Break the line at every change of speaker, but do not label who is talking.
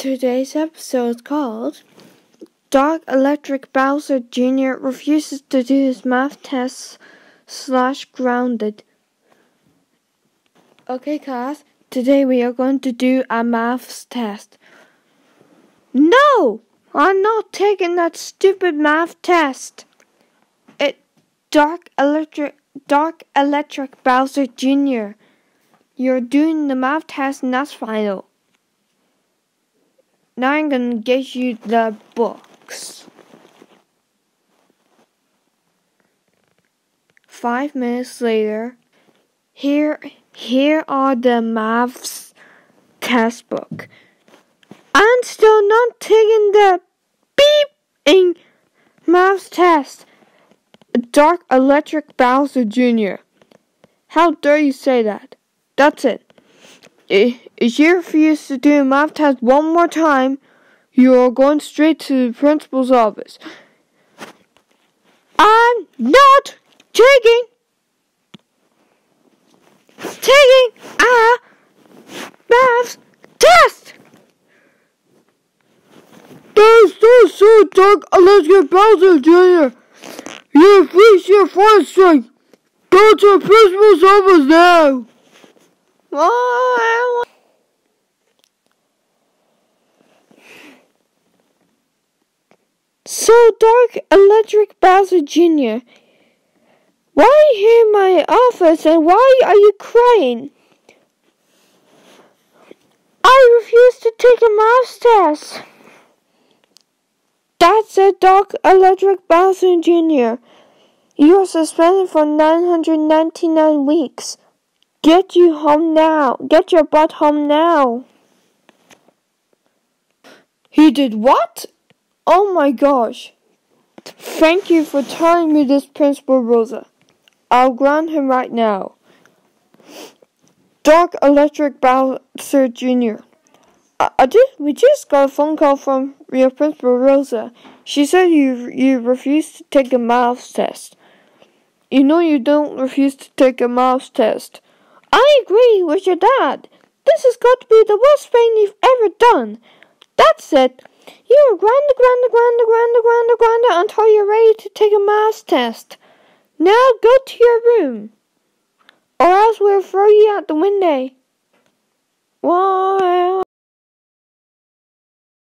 Today's episode is called Dark Electric Bowser Jr. refuses to do his math tests slash grounded. Okay class, today we are going to do a maths test. No! I'm not taking that stupid math test. It Dark Electric Dark Electric Bowser Jr. You're doing the math test and that's final. Now I'm gonna get you the books. Five minutes later, here here are the maths test book. I'm still not taking the beep in maths test. Dark Electric Bowser Jr. How dare you say that? That's it. If you refuse to do math test one more time, you are going straight to the principal's office. I'm not taking taking a math test.
That's so so dark Electric Bowser Jr. You refuse your fourth strike. Go to the principal's office now.
So dark, Electric Bowser Jr. Why here in my office and why are you crying? I refuse to take a math test. That's it, Dark Electric Bowser Jr. You are suspended for 999 weeks. Get you home now. Get your butt home now. He did what? Oh my gosh. Thank you for telling me this, Principal Rosa. I'll ground him right now. Dark Electric Bowser Jr. I, I just, we just got a phone call from your Principal Rosa. She said you you refused to take a math test. You know you don't refuse to take a math test. I agree with your dad. This has got to be the worst thing you've ever done. That's it. You are grander, grander, grander, grander, grander, grander until you're ready to take a math test. Now go to your room, or else we'll throw you out the window. Well.